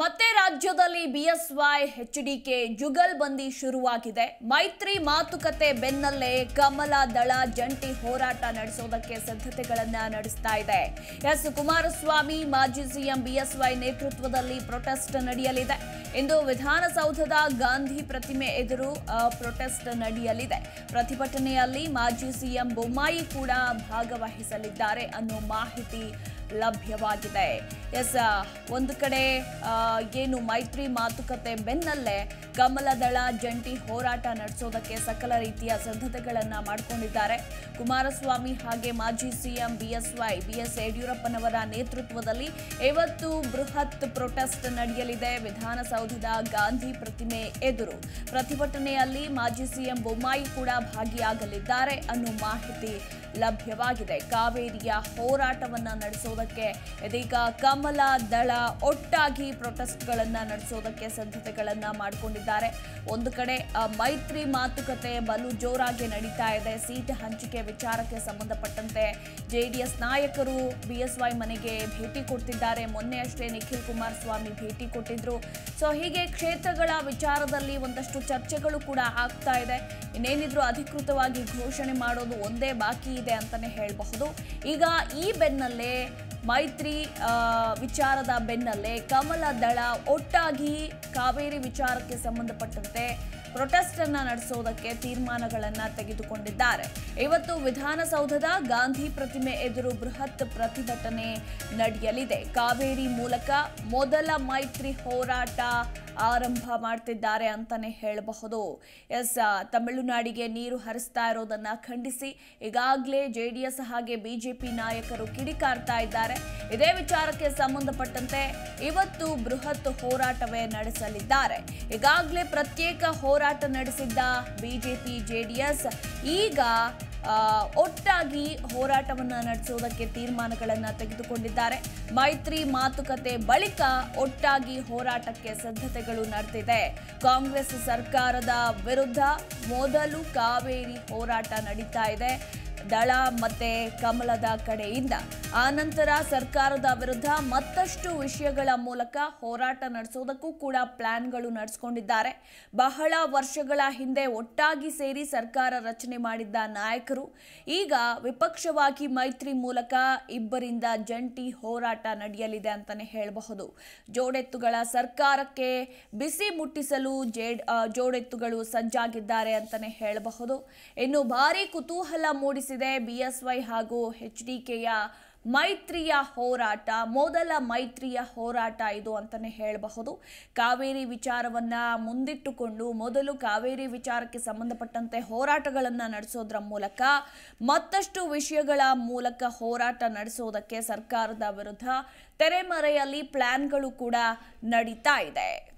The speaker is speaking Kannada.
ಮತ್ತೆ ರಾಜ್ಯದಲ್ಲಿ ಬಿಎಸ್ವೈ ಎಚ್ಡಿಕೆ ಜುಗಲ್ಬಂದಿ ಶುರುವಾಗಿದೆ. ಮೈತ್ರಿ ಮಾತುಕತೆ ಬೆನ್ನಲ್ಲೇ ಕಮಲ ದಳ ಜಂಟಿ ಹೋರಾಟ ನಡೆಸೋದಕ್ಕೆ ಸಿದ್ಧತೆಗಳನ್ನ ನಡೆಸ್ತಾ ಇದೆ. ಎಸ್. ಕುಮಾರಸ್ವಾಮಿ ಮಾಜಿ ಸಿಎಂ ಬಿಎಸ್ವೈ ನೇತೃತ್ವದಲ್ಲಿ ಪ್ರೊಟೆಸ್ಟ್ ನಡೆಯಲಿದೆ. ಇಂದು ವಿಧಾನಸೌಧದ ಗಾಂಧಿ ಪ್ರತಿಮೆ ಎದುರು ಪ್ರೊಟೆಸ್ಟ್ ನಡೆಯಲಿದೆ. ಪ್ರತಿಭಟನೆಯಲ್ಲಿ ಮಾಜಿ ಸಿಎಂ ಬೊಮ್ಮಾಯಿ ಕೂಡ ಭಾಗವಹಿಸಲಿದ್ದಾರೆ ಅನ್ನೋ ಮಾಹಿತಿ ಲಭ್ಯವಾಗಿದೆ. ಎಸ್ ಒಂದು ಕಡೆ ಏನು ಮೈತ್ರಿ ಮಾತುಕತೆ ಬೆನ್ನಲ್ಲೇ ಕಮಲದಳ ಜಂಟಿ ಹೋರಾಟ ನಡೆಸೋದಕ್ಕೆ ಸಕಲ ರೀತಿಯ ಸಿದ್ಧತೆಗಳನ್ನು ಮಾಡಿಕೊಂಡಿದ್ದಾರೆ. ಕುಮಾರಸ್ವಾಮಿ ಹಾಗೆ ಮಾಜಿ ಸಿಎಂ ಬಿಎಸ್ವೈ ಬಿಎಸ್ ಯಡಿಯೂರಪ್ಪನವರ ನೇತೃತ್ವದಲ್ಲಿ ಇವತ್ತು ಬೃಹತ್ ಪ್ರೊಟೆಸ್ಟ್ ನಡೆಯಲಿದೆ. ವಿಧಾನಸೌಧದ ಗಾಂಧಿ ಪ್ರತಿಮೆ ಎದುರು ಪ್ರತಿಭಟನೆಯಲ್ಲಿ ಮಾಜಿ ಸಿಎಂ ಬೊಮ್ಮಾಯಿ ಕೂಡ ಭಾಗಿಯಾಗಲಿದ್ದಾರೆ ಅನ್ನೋ ಮಾಹಿತಿ ಲಭ್ಯವಾಗಿದೆ. ಕಾವೇರಿಯ ಹೋರಾಟವನ್ನ ನಡೆಸೋದಕ್ಕೆ ಇದೀಗ ಕಮಲ ದಳ ಒಟ್ಟಾಗಿ ಪ್ರೊಟೆಸ್ಟ್ಗಳನ್ನ ನಡೆಸೋದಕ್ಕೆ ಸಿದ್ಧತೆಗಳನ್ನ ಮಾಡಿಕೊಂಡಿದ್ದಾರೆ. ಒಂದು ಕಡೆ ಮೈತ್ರಿ ಮಾತುಕತೆ ಬಲು ಜೋರಾಗಿ ನಡೀತಾ ಇದೆ. ಸೀಟ್ ಹಂಚಿಕೆ ವಿಚಾರಕ್ಕೆ ಸಂಬಂಧಪಟ್ಟಂತೆ ಜೆಡಿಎಸ್ ನಾಯಕರು ಬಿಎಸ್ವೈ ಮನೆಗೆ ಭೇಟಿ ಕೊಡ್ತಿದ್ದಾರೆ. ಮೊನ್ನೆ ಅಷ್ಟೇ ನಿಖಿಲ್ ಕುಮಾರಸ್ವಾಮಿ ಭೇಟಿ ಕೊಟ್ಟಿದ್ರು. ಸೊ, ಹೀಗೆ ಕ್ಷೇತ್ರಗಳ ವಿಚಾರದಲ್ಲಿ ಒಂದಷ್ಟು ಚರ್ಚೆಗಳು ಕೂಡ ಆಗ್ತಾ ಇದೆ. ಇನ್ನೇನಿದ್ರು ಅಧಿಕೃತವಾಗಿ ಘೋಷಣೆ ಮಾಡೋದು ಒಂದೇ ಬಾಕಿ ಇದೆ ಅಂತಾನೆ ಹೇಳಬಹುದು. ಈಗ ಈ ಬೆನ್ನಲ್ಲೇ ಮೈತ್ರಿ ವಿಚಾರದ ಬೆನ್ನಲ್ಲೇ ಕಮಲ ದಳ ಒಟ್ಟಾಗಿ ಕಾವೇರಿ ವಿಚಾರಕ್ಕೆ ಸಂಬಂಧಪಟ್ಟಂತೆ ಪ್ರೊಟೆಸ್ಟ್ ಅನ್ನ ನಡೆಸೋದಕ್ಕೆ ತೀರ್ಮಾನಗಳನ್ನ ತೆಗೆದುಕೊಂಡಿದ್ದಾರೆ. ಇವತ್ತು ವಿಧಾನಸೌಧದ ಗಾಂಧಿ ಪ್ರತಿಮೆ ಎದುರು ಬೃಹತ್ ಪ್ರತಿಭಟನೆ ನಡೆಯಲಿದೆ. ಕಾವೇರಿ ಮೂಲಕ ಮೊದಲ ಮೈತ್ರಿ ಹೋರಾಟ ಆರಂಭ ಮಾಡ್ತಿದ್ದಾರೆ ಅಂತಾನೆ ಹೇಳಬಹುದು. ಎಸ್ ತಮಿಳುನಾಡಿಗೆ ನೀರು ಹರಿಸ್ತಾ ಇರೋದನ್ನ ಖಂಡಿಸಿ ಈಗಾಗಲೇ ಜೆಡಿಎಸ್ ಹಾಗೆ ಬಿಜೆಪಿ ನಾಯಕರು ಕಿಡಿಕಾರ್ತಾ ಇದ್ದಾರೆ. ಇದೇ ವಿಚಾರಕ್ಕೆ ಸಂಬಂಧಪಟ್ಟಂತೆ ಇವತ್ತು ಬೃಹತ್ ಹೋರಾಟವೇ ನಡೆಸಲಿದ್ದಾರೆ. ಈಗಾಗಲೇ ಪ್ರತ್ಯೇಕ ಹೋರಾಟ ನಡೆಸಿದ್ದ ಬಿಜೆಪಿ, ಜೆಡಿಎಸ್, ಈಗ ಒಟ್ಟಾಗಿ ಹೋರಾಟವನ್ನ ನಡೆಸುವುದಕ್ಕೆ ತೀರ್ಮಾನಗಳನ್ನ ತೆಗೆದುಕೊಂಡಿದ್ದಾರೆ. ಮೈತ್ರಿ ಮಾತುಕತೆ ಬಳಿಕ ಒಟ್ಟಾಗಿ ಹೋರಾಟಕ್ಕೆ ಸಿದ್ಧತೆಗಳು ನಡೆದಿದೆ. ಕಾಂಗ್ರೆಸ್ ಸರ್ಕಾರದ ವಿರುದ್ಧ ಮೊದಲು ಕಾವೇರಿ ಹೋರಾಟ ನಡೀತಾ ಇದೆ. ದಳ ಮತ್ತೆ ಕಮಲದ ಕಡೆಯಿಂದ. ಆನಂತರ ಸರ್ಕಾರದ ವಿರುದ್ಧ ಮತ್ತಷ್ಟು ವಿಷಯಗಳ ಮೂಲಕ ಹೋರಾಟ ನಡೆಸೋದಕ್ಕೂ ಕೂಡ ಪ್ಲಾನ್ಗಳು ನಡೆಸ್ಕೊಂಡಿದ್ದಾರೆ. ಬಹಳ ವರ್ಷಗಳ ಹಿಂದೆ ಒಟ್ಟಾಗಿ ಸೇರಿ ಸರ್ಕಾರ ರಚನೆ ಮಾಡಿದ್ದ ನಾಯಕರು, ಈಗ ವಿಪಕ್ಷವಾಗಿ ಮೈತ್ರಿ ಮೂಲಕ ಇಬ್ಬರಿಂದ ಜಂಟಿ ಹೋರಾಟ ನಡೆಯಲಿದೆ ಅಂತಾನೆ ಹೇಳಬಹುದು. ಜೋಡೆತ್ತುಗಳ ಸರ್ಕಾರಕ್ಕೆ ಬಿಸಿ ಮುಟ್ಟಿಸಲು ಜೇಡ್ ಜೋಡೆತ್ತುಗಳು ಸಜ್ಜಾಗಿದ್ದಾರೆ ಅಂತಾನೆ ಹೇಳಬಹುದು. ಇನ್ನು ಭಾರಿ ಕುತೂಹಲ ಮೂಡಿಸಿದೆ ಬಿಎಸ್ವೈ ಹಾಗೂ ಎಚ್ ಡಿಕೆಯ ಮೈತ್ರಿಯ ಹೋರಾಟ, ಮೊದಲ ಮೈತ್ರಿಯ ಹೋರಾಟ ಇದು ಅಂತಲೇ ಹೇಳಬಹುದು. ಕಾವೇರಿ ವಿಚಾರವನ್ನು ಮುಂದಿಟ್ಟುಕೊಂಡು ಮೊದಲು ಕಾವೇರಿ ವಿಚಾರಕ್ಕೆ ಸಂಬಂಧಪಟ್ಟಂತೆ ಹೋರಾಟಗಳನ್ನು ನಡೆಸೋದ್ರ ಮೂಲಕ ಮತ್ತಷ್ಟು ವಿಷಯಗಳ ಮೂಲಕ ಹೋರಾಟ ನಡೆಸೋದಕ್ಕೆ ಸರ್ಕಾರದ ವಿರುದ್ಧ ತೆರೆಮರೆಯಲ್ಲಿ ಪ್ಲ್ಯಾನ್ಗಳು ಕೂಡ ನಡೀತಾ ಇದೆ.